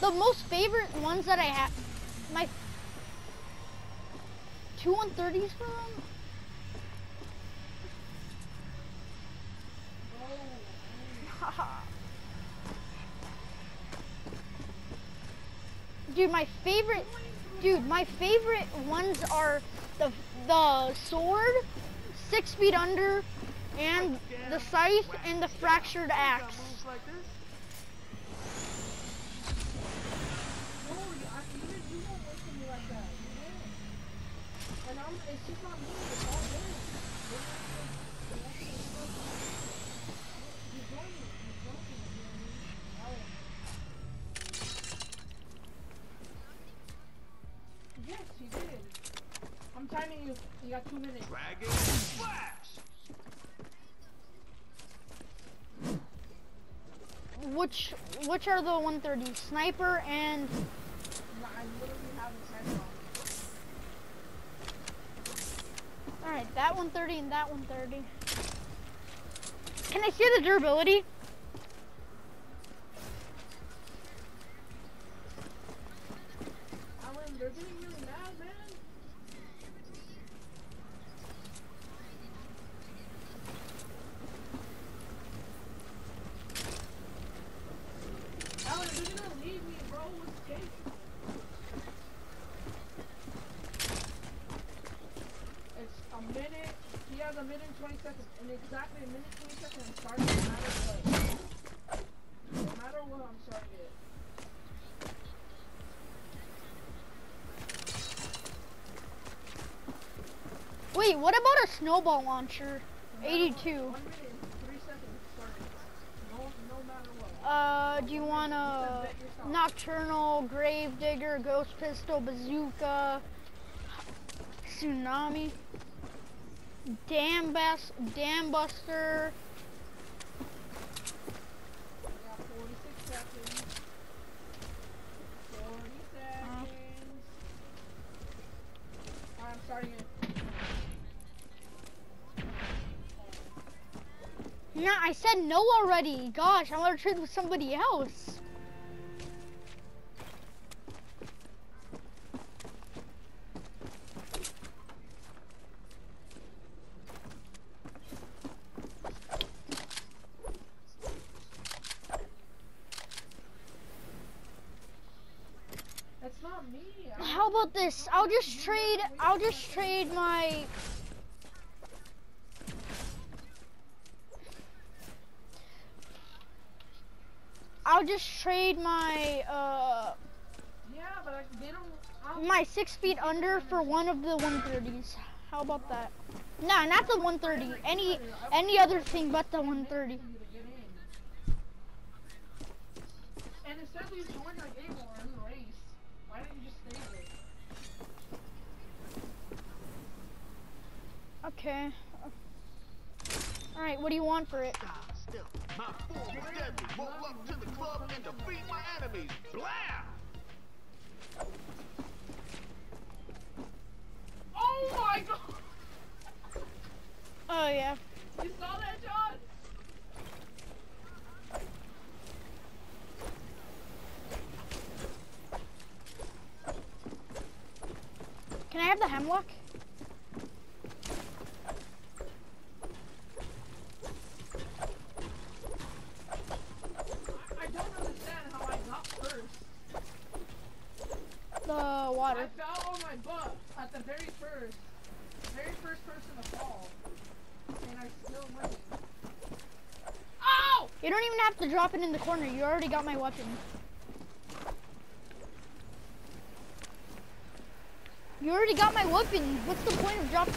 the most favorite ones that I have, my two 130s for them. Dude, my favorite, dude, my favorite ones are the the sword, six feet under, and the scythe and the fractured axe. Moves like this? No, you, I, you, didn't- you won't listen to me like that. You won't. And I'm, it's just not me. It's all them. They're not gonna- they're not gonna listen. You're joining. You're joining. You know what I mean? Oh. Yes, you did. I'm timing you. You got two minutes. Dragon Flash! Which which are the 130? Sniper and that 130 and that 130. Can I see the durability? Alan, minute. He has a minute and 20 seconds. And exactly a minute and 20 seconds, I'm starting no matter what. No matter what, I'm starting it. Wait, what about a snowball launcher? No 82. what, One minute and three seconds starting. No, no matter what. Uh, do you want a said bet yourself. nocturnal, gravedigger, ghost pistol, bazooka, tsunami, dam bas, dam buster? I got 46 seconds. 40 seconds. Alright, I'm starting it. No, I said no already. Gosh, I want to trade with somebody else. That's not me. I'm How about this? I'll just trade. I'll just trade my. I'll just trade my uh Yeah, but I, they don't. I'm, my six feet under for one of the 130s. How about that? Nah, not the 130. Any any other thing but the 130. for you to get in. And it says you joined our game or race. Why didn't you just stay there? Okay. All right, what do you want for it? Ah, still, my form is deadly. Roll up to the club and defeat my enemies. Blam! Oh my god! Oh yeah. You saw that, John? I the hemlock? I don't understand how I got first. The I water. fell on my butt at the very first, very first person to fall, and I still went. Ow! You don't even have to drop it in the corner. You already got my weapon. You already got my weapon. What's the point of dropping?